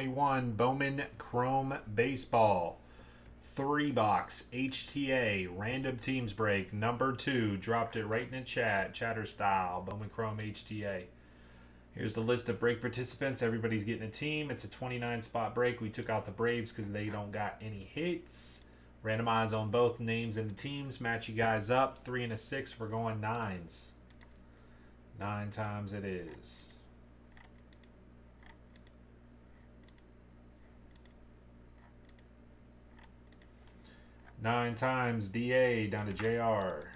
21 Bowman Chrome Baseball. Three box HTA random teams break number two. Dropped it right in the chat, chatter style. Bowman Chrome HTA. Here's the list of break participants. Everybody's getting a team. It's a 29 spot break. We took out the Braves because they don't got any hits. Randomize on both names and the teams. Match you guys up. Three and a six. We're going nines. Nine times it is. Nine times DA down to JR.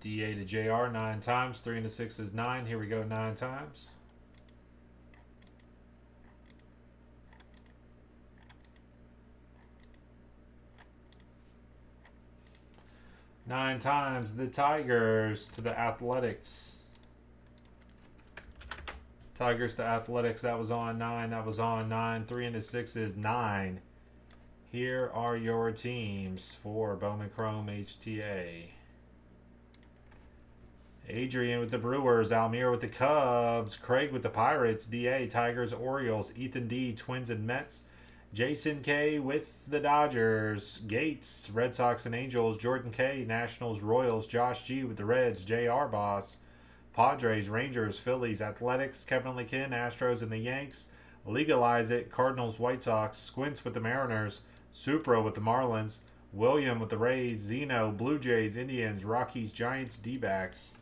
DA to JR nine times. Three and a six is nine. Here we go nine times. Nine times the Tigers to the Athletics. Tigers to Athletics. That was on nine. That was on nine. Three and a six is nine. Here are your teams for Bowman Chrome HTA. Adrian with the Brewers, Almir with the Cubs, Craig with the Pirates, DA, Tigers, Orioles, Ethan D, Twins and Mets, Jason K with the Dodgers, Gates, Red Sox and Angels, Jordan K, Nationals, Royals, Josh G with the Reds, JR Boss, Padres, Rangers, Phillies, Athletics, Kevin LeKin, Astros and the Yanks, Legalize It, Cardinals, White Sox, Squints with the Mariners, Supra with the Marlins, William with the Rays, Zeno, Blue Jays, Indians, Rockies, Giants, D-backs.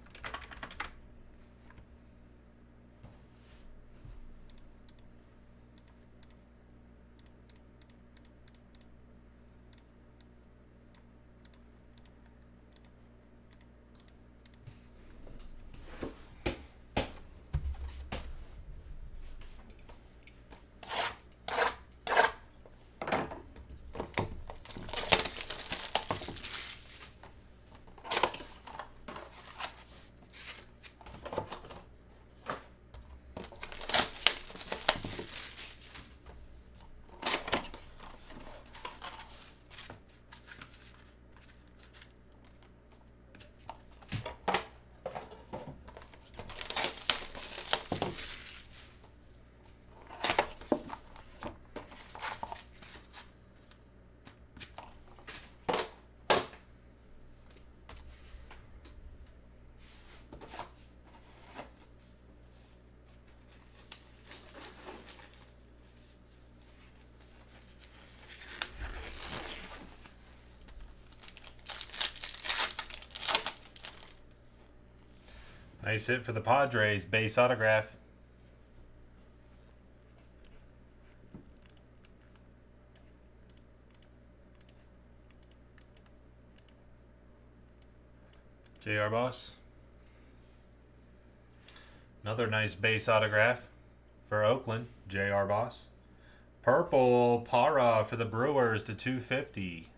Nice hit for the Padres. Base autograph. JR Boss. Another nice base autograph for Oakland. JR Boss. Purple Para for the Brewers to 250.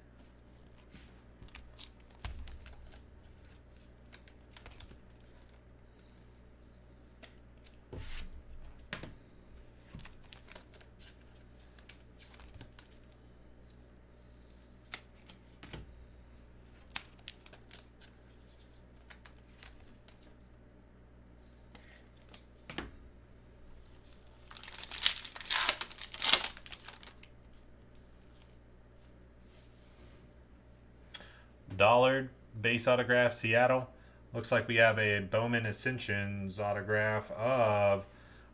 Dollard, base autograph, Seattle. Looks like we have a Bowman Ascensions autograph of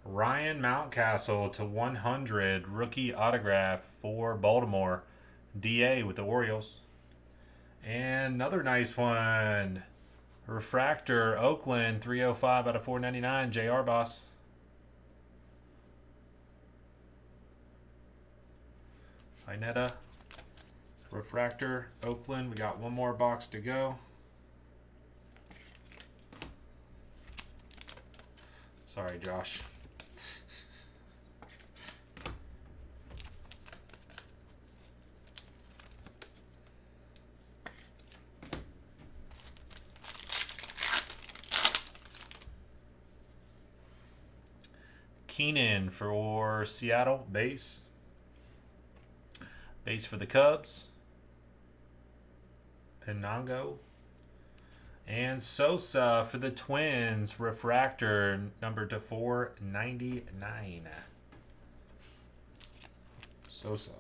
Ryan Mountcastle to 100, rookie autograph for Baltimore. DA with the Orioles. And another nice one. Refractor, Oakland, 305 out of 499, JR Boss. Inetta. Refractor, Oakland. We got one more box to go. Sorry, Josh. Keenan for Seattle, base. Base for the Cubs. Pinango. And Sosa for the Twins, refractor number to 499. Sosa.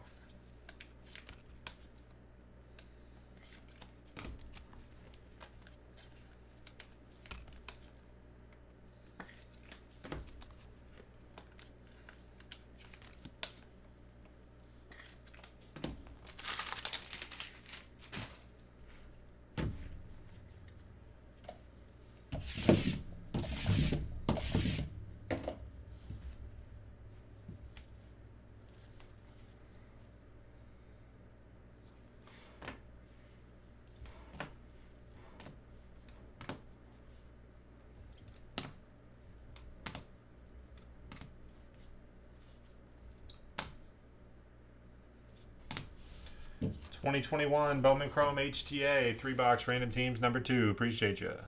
Twenty twenty one Bowman Chrome HTA three box random teams number two. Appreciate you.